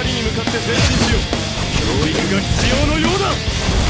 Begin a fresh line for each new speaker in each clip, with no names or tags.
光に向かって前進しよう。教育が必要のようだ。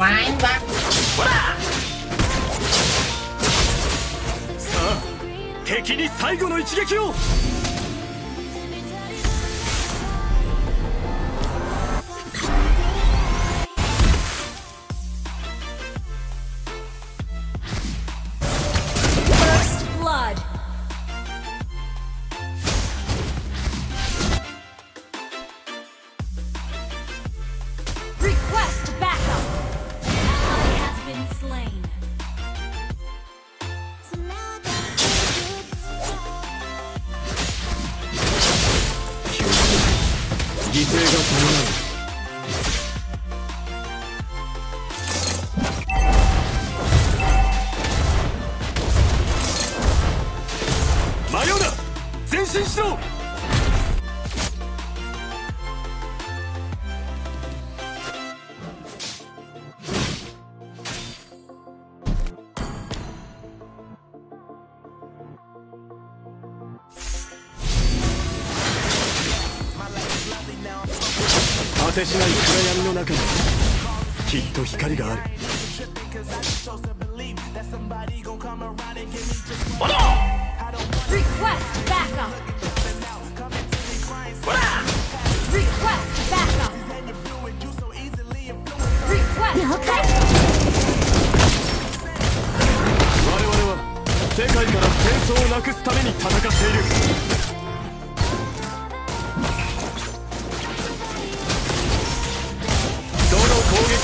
さあ敵に最後の一撃を。犠牲が伴暗闇の中にきっと光がある。我々は世界から戦争をなくすために戦っている。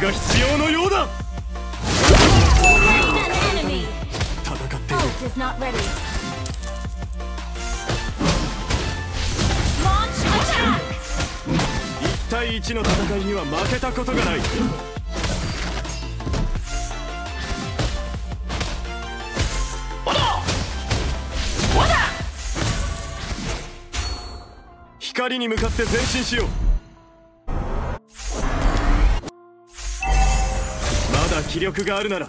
が必要のようだ!戦っている
Ult is not ready. Launch attack!
1対1の戦いには負けたことがない光に向かって前進しよう気力があるなら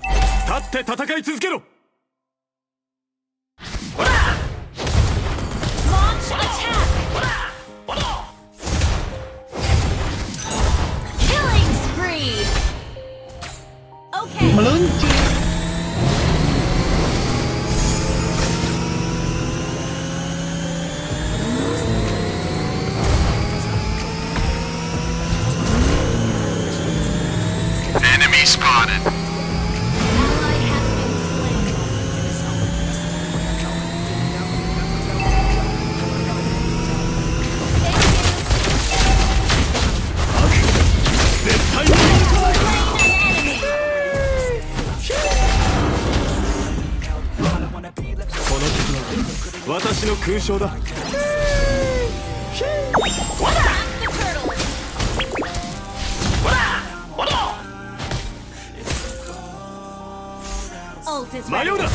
立って戦い続けろ。
私
の勲章だ。迷うな。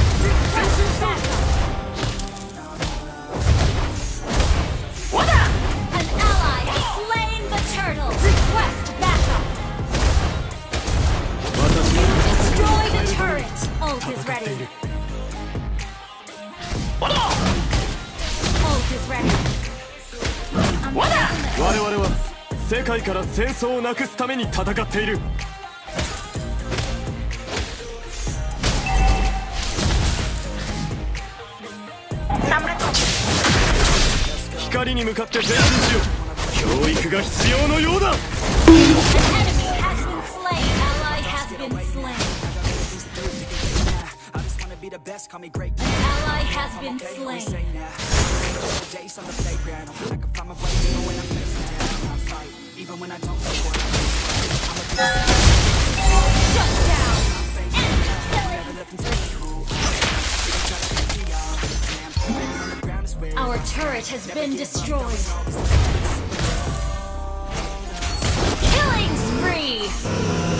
我々は世界から戦争をなくすために戦っている。光に向かって前進しよう教育が必要のようだ
Ally has been slain.
Days on the playground. I even when I'm facing down. I fight, even when I don't know what ground is.
Our turret has been destroyed. Killing spree.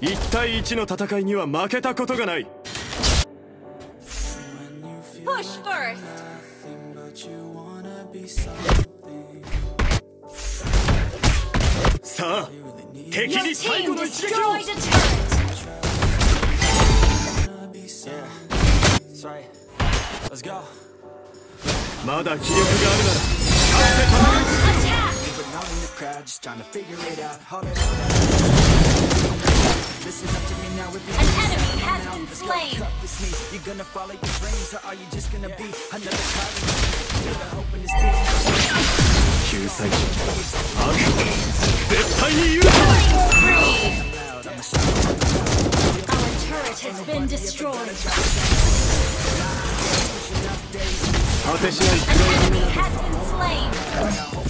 1対1の戦いには負けたことがない。さあ敵に最後の一を。まだ気力があるなら
Listen up to me now, if you
An enemy has been slain.
Cup this me. You gonna follow your dreams, or are you just gonna be another card in the Feel the hope in this beat.
救済者悪魔絶対に許さない
Killing spree. Our turret has been destroyed.
果てしない
An enemy has been slain.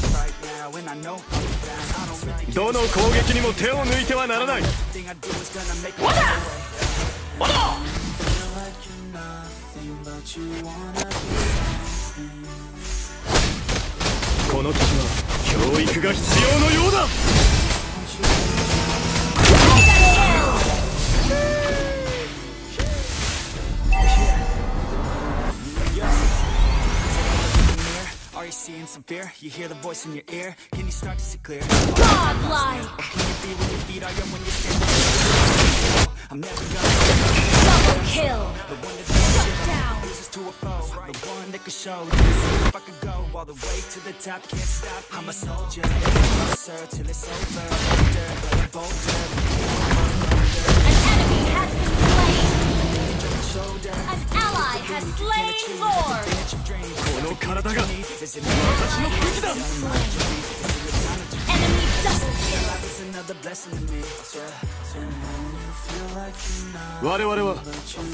どの攻撃にも手を抜いてはならない。この時は教育が必要のようだ。
Some fear? You hear the voice in your ear? Can you start to see clear?
Godlike.
Can you be with your feet? Are when you stand? I'm never gonna
Double kill.
the one
Shut down.
loses to a foe. The one that could show if I could go all the way to the top, can't stop. I'm a soldier, closer till it's over. Bolder, but bolder.
An enemy has been slain.
Shoulder,
この体が私の武器だ我々は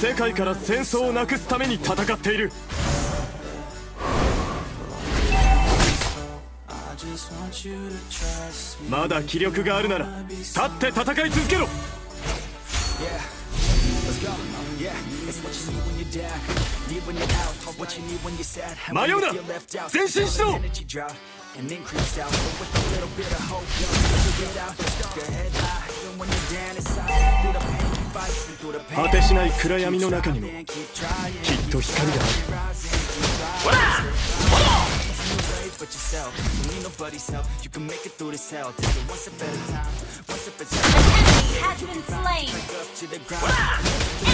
世界から戦争をなくすために戦っているまだ気力があるなら立って戦い続けろ、迷うな前進しろ
energy drought and increased out, but with a little bit of hope, you'll figure it out. Your head high, even when you're down inside, through the pain you fight, and through the pain.
果てしない暗闇の中にも
Man, keep trying.
きっと光がある
But yourself, you need nobody's help. You can make it through this hell. Take it one step at a time, one step at a time.
An enemy has been slain.
Up to the ground.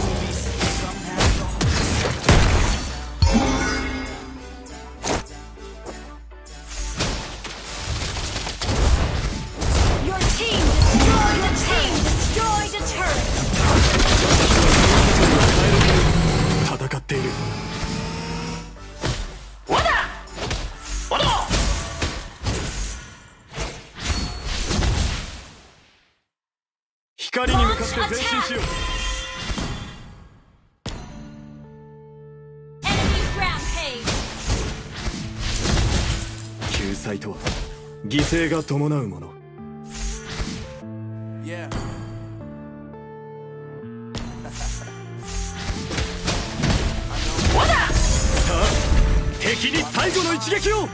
犠牲がうもの、
yeah.
に最後の一撃を！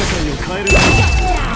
世界を変える。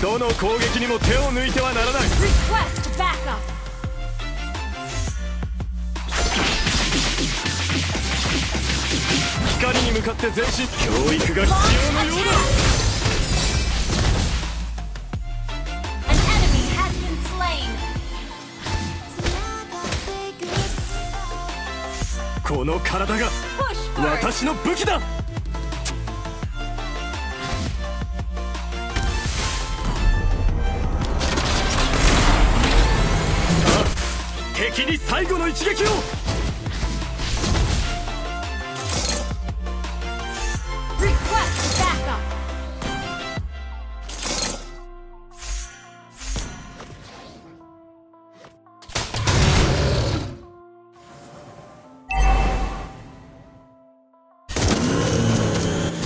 どの攻撃にも手を抜いてはならない.光に向かって前進教育が必要のようだ.この体が.私の武器だ敵に最後の一撃を。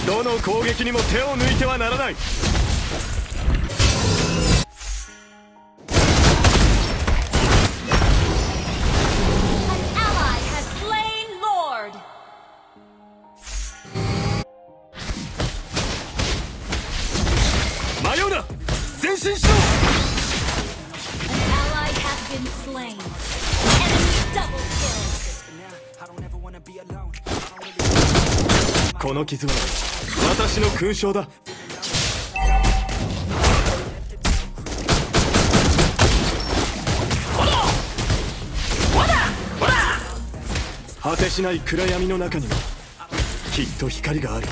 どの攻撃にも手を抜いてはならない。の傷は私の勲章だ。果てしない暗闇の中にはきっと光がある。